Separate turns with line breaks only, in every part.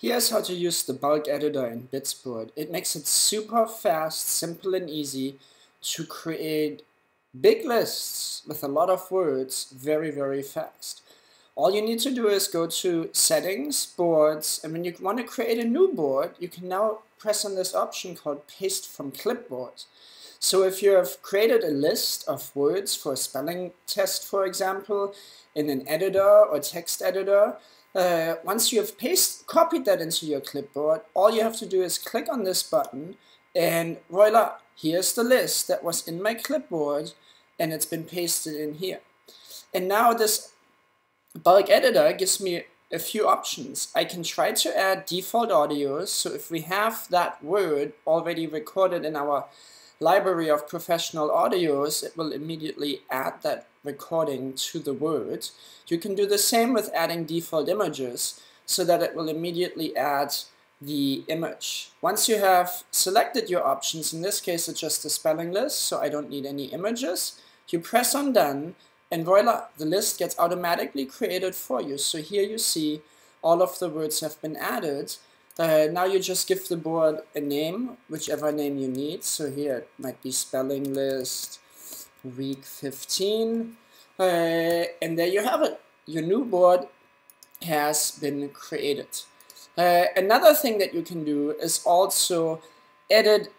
Here's how to use the bulk editor in Bitsboard. It makes it super fast, simple and easy to create big lists with a lot of words very, very fast. All you need to do is go to Settings, Boards, and when you want to create a new board, you can now press on this option called Paste from Clipboard. So if you have created a list of words for a spelling test, for example, in an editor or text editor, uh, once you have paste, copied that into your clipboard, all you have to do is click on this button and voila, here's the list that was in my clipboard and it's been pasted in here. And now this bulk editor gives me a few options. I can try to add default audios, so if we have that word already recorded in our library of professional audios, it will immediately add that recording to the word. You can do the same with adding default images so that it will immediately add the image. Once you have selected your options, in this case it's just a spelling list, so I don't need any images, you press on done and voila, the list gets automatically created for you. So here you see all of the words have been added. Uh, now you just give the board a name, whichever name you need. So here it might be spelling list, week 15. Uh, and there you have it. Your new board has been created. Uh, another thing that you can do is also edit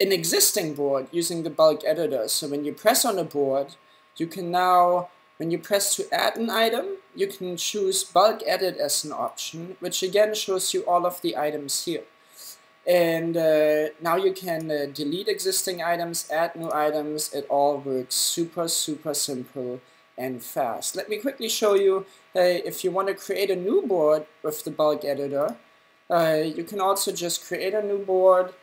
an existing board using the bulk editor. So when you press on a board, you can now, when you press to add an item, you can choose bulk edit as an option, which again shows you all of the items here. And uh, now you can uh, delete existing items, add new items. It all works super, super simple and fast. Let me quickly show you uh, if you want to create a new board with the bulk editor. Uh, you can also just create a new board.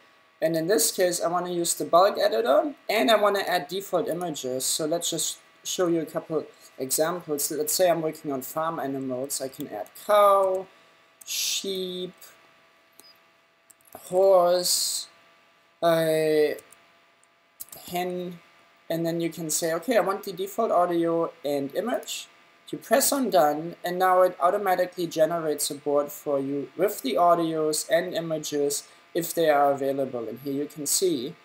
And in this case, I want to use the bulk editor and I want to add default images. So let's just show you a couple examples. Let's say I'm working on farm animals. I can add cow, sheep, horse, a hen, and then you can say, okay, I want the default audio and image. You press on done, and now it automatically generates a board for you with the audios and images if they are available. And here you can see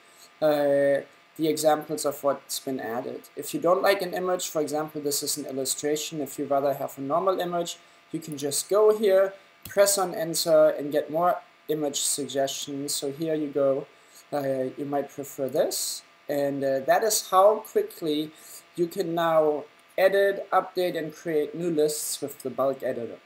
uh, the examples of what's been added. If you don't like an image, for example, this is an illustration, if you rather have a normal image, you can just go here, press on enter, and get more image suggestions. So here you go. Uh, you might prefer this. And uh, that is how quickly you can now edit, update, and create new lists with the bulk editor.